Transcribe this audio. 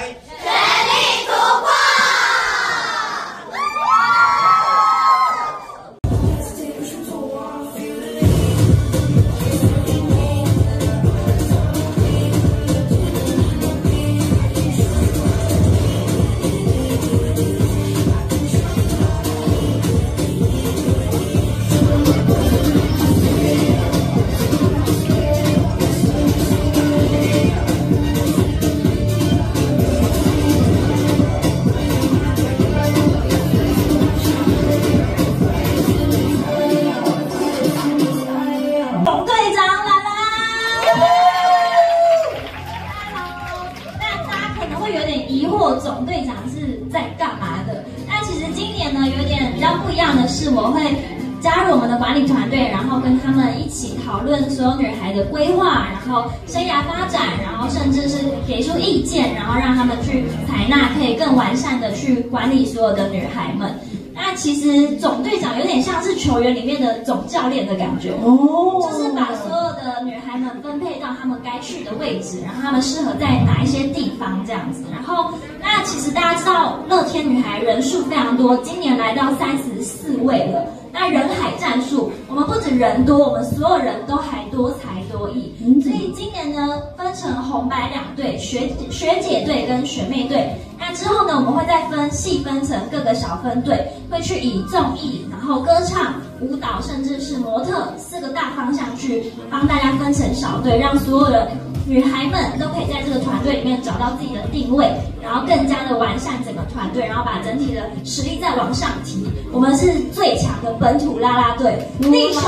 来。会有点疑惑，总队长是在干嘛的？那其实今年呢，有点比较不一样的是，我会加入我们的管理团队，然后跟他们一起讨论所有女孩的规划，然后生涯发展，然后甚至是给出意见，然后让他们去采纳，可以更完善的去管理所有的女孩们。那其实总队长有点像是球员里面的总教练的感觉哦就是把所有的女孩们分配到她们该去的位置，然后她们适合在哪一些地方这样子。然后，那其实大家知道乐天女孩人数非常多，今年来到三十四位了。那人海战术，我们不止人多，我们所有人都还多才多艺。所以今年呢，分成红白两队，学学姐队跟学妹队。那之后呢，我们会再分细分成各个小分队，会去以综艺，然后歌唱、舞蹈，甚至是模特四个大方向去帮大家分成小队，让所有的女孩们都可以在这个团队里面找到自己的定位，然后更加的完善整个团队，然后把整体的实力再往上提。我们是最强的本土啦啦队，地球